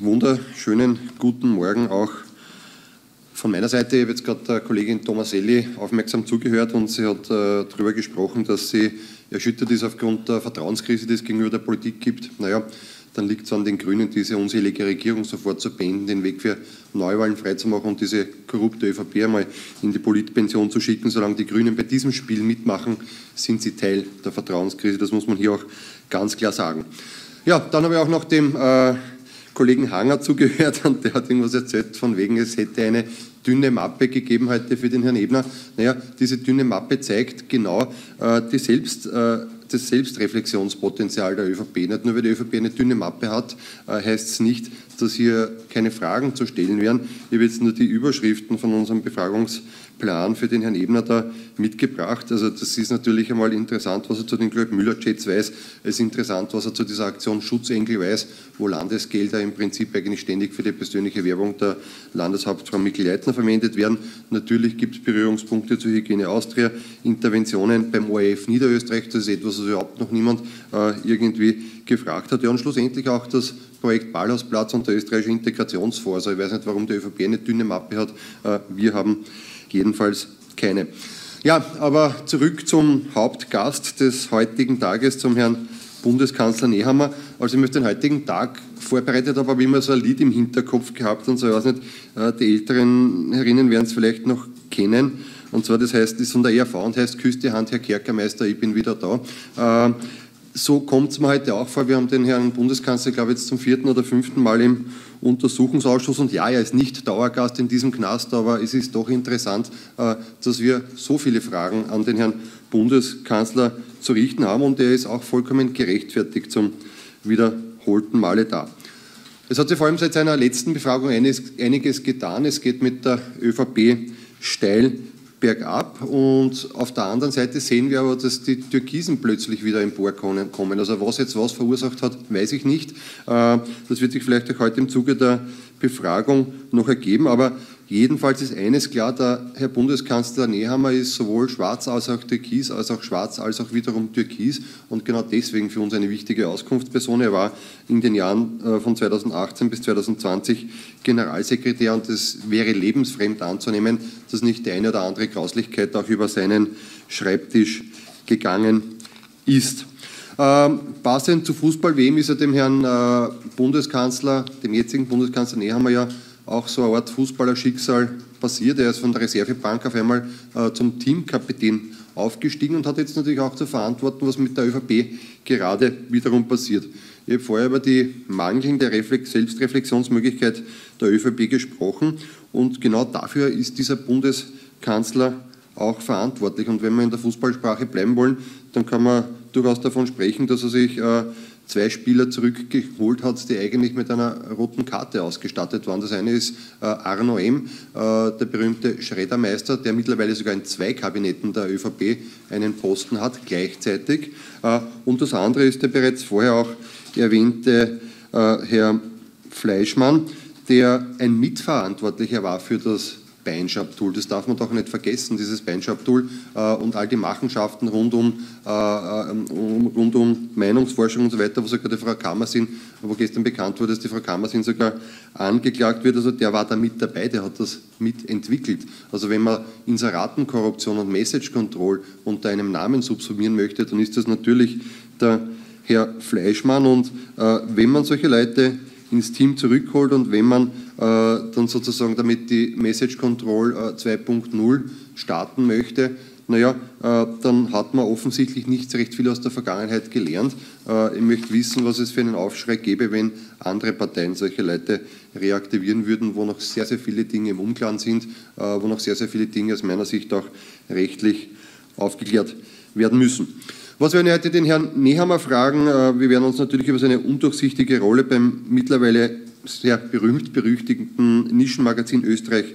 wunderschönen guten Morgen auch von meiner Seite. Ich habe jetzt gerade der Kollegin Tomaselli aufmerksam zugehört und sie hat äh, darüber gesprochen, dass sie erschüttert ist aufgrund der Vertrauenskrise, die es gegenüber der Politik gibt. Naja, dann liegt es an den Grünen, diese unselige Regierung sofort zu beenden, den Weg für Neuwahlen freizumachen und diese korrupte ÖVP einmal in die Politpension zu schicken. Solange die Grünen bei diesem Spiel mitmachen, sind sie Teil der Vertrauenskrise. Das muss man hier auch ganz klar sagen. Ja, dann habe ich auch noch dem äh, Kollegen Hanger zugehört und der hat irgendwas erzählt von wegen, es hätte eine dünne Mappe gegeben heute für den Herrn Ebner. Naja, diese dünne Mappe zeigt genau äh, die Selbst, äh, das Selbstreflexionspotenzial der ÖVP. Nicht nur, weil die ÖVP eine dünne Mappe hat, äh, heißt es nicht, dass hier keine Fragen zu stellen wären. Ich habe jetzt nur die Überschriften von unserem Befragungsplan für den Herrn Ebner da mitgebracht. Also das ist natürlich einmal interessant, was er zu den Müller-Jets weiß. Es ist interessant, was er zu dieser Aktion Schutzengel weiß, wo Landesgelder im Prinzip eigentlich ständig für die persönliche Werbung der Landeshauptfrau Mikl-Leitner verwendet werden. Natürlich gibt es Berührungspunkte zur Hygiene Austria, Interventionen beim ORF Niederösterreich. Das ist etwas, was überhaupt noch niemand äh, irgendwie gefragt hat. Ja, und schlussendlich auch das Projekt Ballhausplatz und der österreichische Integrationsfonds. Also ich weiß nicht, warum die ÖVP eine dünne Mappe hat. Äh, wir haben jedenfalls keine. Ja, aber zurück zum Hauptgast des heutigen Tages, zum Herrn Bundeskanzler Nehammer. Also ich möchte den heutigen Tag vorbereitet habe, habe ich immer so ein Lied im Hinterkopf gehabt und so, ich weiß nicht, äh, die älteren Herrinnen werden es vielleicht noch kennen. Und zwar, das heißt, ist von der ERV und heißt Küss die Hand, Herr Kerkermeister, ich bin wieder da. So kommt es mir heute auch vor. Wir haben den Herrn Bundeskanzler, glaube ich, jetzt zum vierten oder fünften Mal im Untersuchungsausschuss. Und ja, er ist nicht Dauergast in diesem Knast, aber es ist doch interessant, äh, dass wir so viele Fragen an den Herrn Bundeskanzler zu richten haben. Und er ist auch vollkommen gerechtfertigt zum wiederholten Male da. Es hat sich vor allem seit seiner letzten Befragung einiges getan. Es geht mit der ÖVP steil bergab und auf der anderen Seite sehen wir aber, dass die Türkisen plötzlich wieder emporkommen. Also was jetzt was verursacht hat, weiß ich nicht. Äh, das wird sich vielleicht auch heute im Zuge der Befragung noch ergeben, aber Jedenfalls ist eines klar, der Herr Bundeskanzler Nehammer ist sowohl schwarz als auch türkis, als auch schwarz als auch wiederum türkis und genau deswegen für uns eine wichtige Auskunftsperson. Er war in den Jahren äh, von 2018 bis 2020 Generalsekretär und es wäre lebensfremd anzunehmen, dass nicht die eine oder andere Grauslichkeit auch über seinen Schreibtisch gegangen ist. Ähm, passend zu Fußball-WM ist er dem Herrn äh, Bundeskanzler, dem jetzigen Bundeskanzler Nehammer ja auch so eine Art Fußballerschicksal passiert. Er ist von der Reservebank auf einmal äh, zum Teamkapitän aufgestiegen und hat jetzt natürlich auch zu verantworten, was mit der ÖVP gerade wiederum passiert. Ich habe vorher über die mangelnde Reflex Selbstreflexionsmöglichkeit der ÖVP gesprochen und genau dafür ist dieser Bundeskanzler auch verantwortlich. Und wenn wir in der Fußballsprache bleiben wollen, dann kann man durchaus davon sprechen, dass er sich äh, zwei Spieler zurückgeholt hat, die eigentlich mit einer roten Karte ausgestattet waren. Das eine ist äh, Arno M., äh, der berühmte Schreddermeister, der mittlerweile sogar in zwei Kabinetten der ÖVP einen Posten hat, gleichzeitig. Äh, und das andere ist der bereits vorher auch erwähnte Herr Fleischmann, der ein Mitverantwortlicher war für das Beinshop-Tool. Das darf man doch nicht vergessen, dieses Beinshop-Tool äh, und all die Machenschaften rund um, äh, äh, rund um Meinungsforschung und so weiter, wo sogar die Frau Kammersin, wo gestern bekannt wurde, dass die Frau Kammersin sogar angeklagt wird, also der war da mit dabei, der hat das mitentwickelt. Also wenn man Inseratenkorruption und Message Control unter einem Namen subsumieren möchte, dann ist das natürlich der Herr Fleischmann und äh, wenn man solche Leute ins Team zurückholt und wenn man äh, dann sozusagen damit die Message Control äh, 2.0 starten möchte, naja, äh, dann hat man offensichtlich nicht recht viel aus der Vergangenheit gelernt. Äh, ich möchte wissen, was es für einen Aufschrei gäbe, wenn andere Parteien solche Leute reaktivieren würden, wo noch sehr, sehr viele Dinge im Unklaren sind, äh, wo noch sehr, sehr viele Dinge aus meiner Sicht auch rechtlich aufgeklärt werden müssen. Was werden wir heute den Herrn Nehammer fragen? Äh, wir werden uns natürlich über seine undurchsichtige Rolle beim mittlerweile sehr berühmt-berüchtigten Nischenmagazin Österreich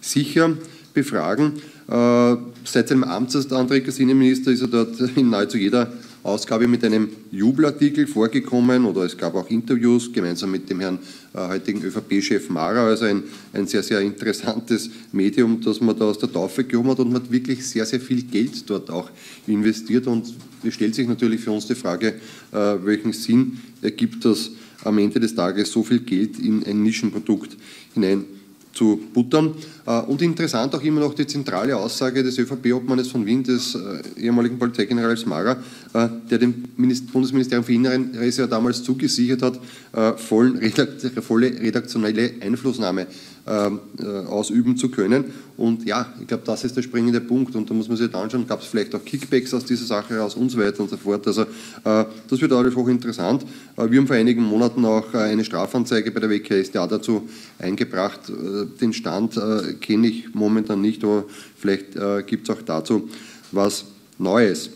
sicher befragen. Äh, seit seinem Amtsantritt als Innenminister ist er dort in nahezu jeder Ausgabe mit einem Jubelartikel vorgekommen oder es gab auch Interviews gemeinsam mit dem Herrn äh, heutigen ÖVP-Chef Mara, also ein, ein sehr, sehr interessantes Medium, das man da aus der Taufe gehoben hat und man hat wirklich sehr, sehr viel Geld dort auch investiert und es stellt sich natürlich für uns die Frage, äh, welchen Sinn ergibt das am Ende des Tages so viel Geld in ein Nischenprodukt hinein zu buttern. Äh, und interessant auch immer noch die zentrale Aussage des ÖVP-Obmannes von Wien, des äh, ehemaligen Polizeigenerals Mara, äh, der dem Bundesministerium für Innenreise ja damals zugesichert hat, volle redaktionelle Einflussnahme ähm, ausüben zu können. Und ja, ich glaube, das ist der springende Punkt. Und da muss man sich dann anschauen, gab es vielleicht auch Kickbacks aus dieser Sache heraus und so weiter und so fort. Also das wird auch hochinteressant. Wir haben vor einigen Monaten auch eine Strafanzeige bei der WKStA dazu eingebracht. Den Stand kenne ich momentan nicht, aber vielleicht äh, gibt es auch dazu was Neues.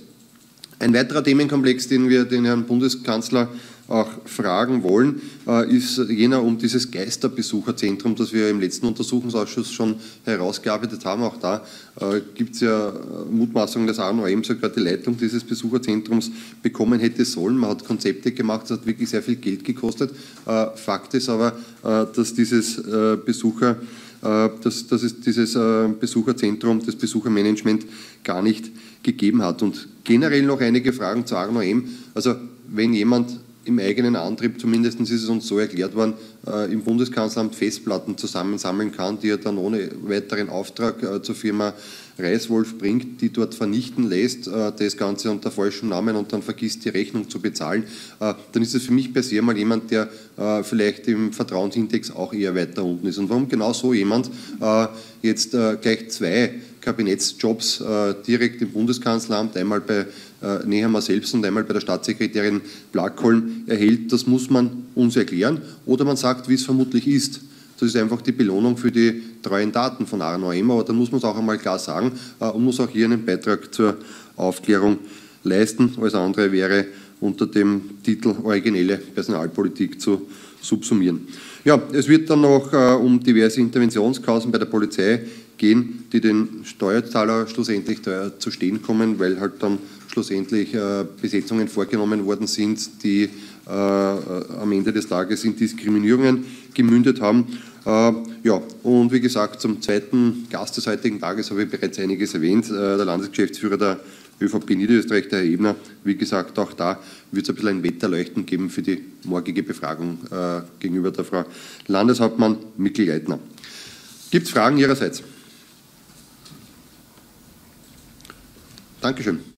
Ein weiterer Themenkomplex, den wir den Herrn Bundeskanzler auch fragen wollen, äh, ist jener um dieses Geisterbesucherzentrum, das wir im letzten Untersuchungsausschuss schon herausgearbeitet haben. Auch da äh, gibt es ja äh, Mutmaßungen, dass ANOM sogar die Leitung dieses Besucherzentrums bekommen hätte sollen. Man hat Konzepte gemacht, das hat wirklich sehr viel Geld gekostet. Fakt ist aber, dass dieses Besucher dass, dass es dieses Besucherzentrum, das Besuchermanagement gar nicht gegeben hat. Und generell noch einige Fragen zu Arno M. Also wenn jemand im eigenen Antrieb, zumindest ist es uns so erklärt worden, äh, im Bundeskanzleramt Festplatten zusammensammeln kann, die er dann ohne weiteren Auftrag äh, zur Firma Reiswolf bringt, die dort vernichten lässt, äh, das Ganze unter falschem Namen und dann vergisst die Rechnung zu bezahlen, äh, dann ist es für mich per se mal jemand, der äh, vielleicht im Vertrauensindex auch eher weiter unten ist. Und warum genau so jemand äh, jetzt gleich zwei Kabinettsjobs direkt im Bundeskanzleramt, einmal bei Nehammer selbst und einmal bei der Staatssekretärin Blackholm erhält, das muss man uns erklären. Oder man sagt, wie es vermutlich ist. Das ist einfach die Belohnung für die treuen Daten von Arno Emmer, aber dann muss man es auch einmal klar sagen äh, und muss auch hier einen Beitrag zur Aufklärung leisten. Alles andere wäre unter dem Titel originelle Personalpolitik zu subsumieren. Ja, es wird dann noch äh, um diverse Interventionskausen bei der Polizei gehen, die den Steuerzahler schlussendlich zu stehen kommen, weil halt dann schlussendlich äh, Besetzungen vorgenommen worden sind, die äh, am Ende des Tages in Diskriminierungen gemündet haben. Äh, ja, und wie gesagt, zum zweiten Gast des heutigen Tages habe ich bereits einiges erwähnt, der Landesgeschäftsführer der ÖVP Niederösterreich, der Herr Ebner. Wie gesagt, auch da wird es ein bisschen ein Wetterleuchten geben für die morgige Befragung gegenüber der Frau Landeshauptmann Mikkel-Leitner. Gibt es Fragen Ihrerseits? Dankeschön.